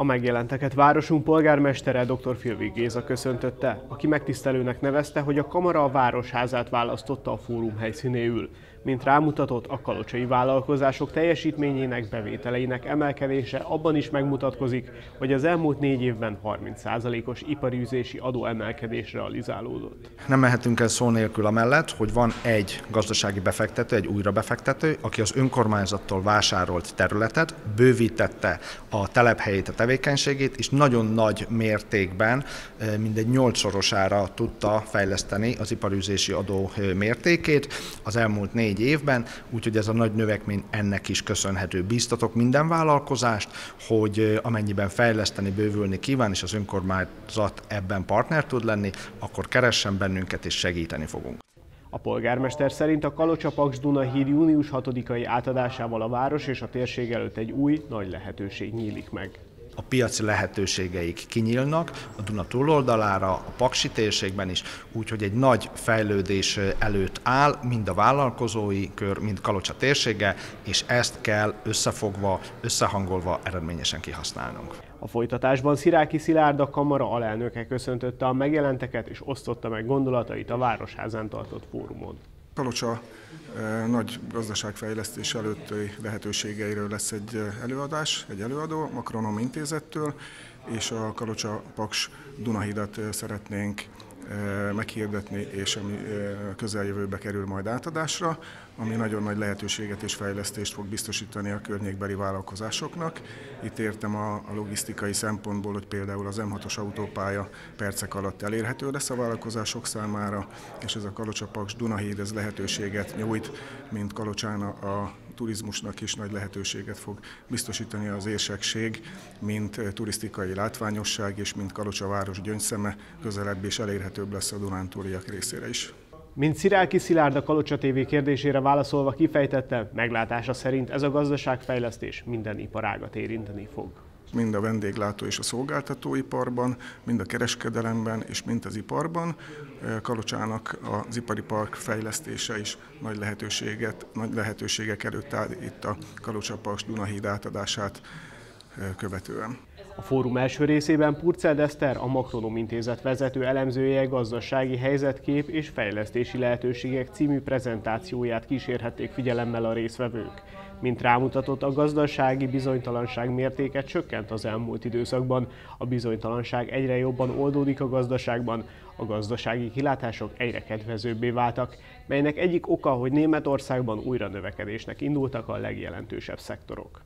A megjelenteket városunk polgármestere dr. Filvi Géza köszöntötte, aki megtisztelőnek nevezte, hogy a kamara a városházát választotta a fórum helyszínéül. Mint rámutatott, a kalocsai vállalkozások teljesítményének, bevételeinek emelkedése abban is megmutatkozik, hogy az elmúlt négy évben 30%-os iparűzési adó emelkedés realizálódott. Nem mehetünk el szó nélkül amellett, hogy van egy gazdasági befektető, egy újra befektető, aki az önkormányzattól vásárolt területet, bővítette a telephelyét, a tevékenységét, és nagyon nagy mértékben, mindegy nyolcszorosára tudta fejleszteni az iparűzési adó mértékét az elmúlt négy évben, úgyhogy ez a nagy növekmény ennek is köszönhető. Bíztatok minden vállalkozást, hogy amennyiben fejleszteni, bővülni kíván, és az önkormányzat ebben partner tud lenni, akkor keressen bennünket és segíteni fogunk. A polgármester szerint a Kalocsa-Paks Duna híd június 6-ai átadásával a város és a térség előtt egy új, nagy lehetőség nyílik meg a piaci lehetőségeik kinyílnak a Duna túloldalára, a Paksi térségben is, úgyhogy egy nagy fejlődés előtt áll, mind a vállalkozói kör, mind Kalocsa térsége, és ezt kell összefogva, összehangolva eredményesen kihasználnunk. A folytatásban Sziráki Szilárd a kamara alelnöke köszöntötte a megjelenteket és osztotta meg gondolatait a Városházán tartott fórumon. Kalocsa nagy gazdaságfejlesztés előtti lehetőségeiről lesz egy előadás, egy előadó Makronom intézettől, és a Kalocsa Paks Dunahidat szeretnénk meghirdetni, és ami közeljövőbe kerül majd átadásra, ami nagyon nagy lehetőséget és fejlesztést fog biztosítani a környékbeli vállalkozásoknak. Itt értem a, logisztikai szempontból, hogy például az M6-os autópálya percek alatt elérhető lesz a vállalkozások számára, és ez a Kalocsa-Paks Dunahíd ez lehetőséget nyújt, mint Kalocsán a turizmusnak is nagy lehetőséget fog biztosítani az érsekség, mint turisztikai látványosság és mint Kalocsa város gyöngyszeme közelebb és elérhetőbb lesz a Dunántúliak részére is. Mint Sziráki Szilárd a Kalocsa TV kérdésére válaszolva kifejtette, meglátása szerint ez a gazdaságfejlesztés minden iparágat érinteni fog mind a vendéglátó és a szolgáltatóiparban, mind a kereskedelemben és mind az iparban. Kalocsának az ipari park fejlesztése is nagy lehetőséget, nagy lehetőségek előtt áll itt a Kalocsa Paks Dunahíd átadását követően. A fórum első részében Purcell Eszter, a Makronom Intézet vezető elemzője gazdasági helyzetkép és fejlesztési lehetőségek című prezentációját kísérhették figyelemmel a résztvevők. Mint rámutatott, a gazdasági bizonytalanság mértéke csökkent az elmúlt időszakban. A bizonytalanság egyre jobban oldódik a gazdaságban, a gazdasági kilátások egyre kedvezőbbé váltak, melynek egyik oka, hogy Németországban újra növekedésnek indultak a legjelentősebb szektorok.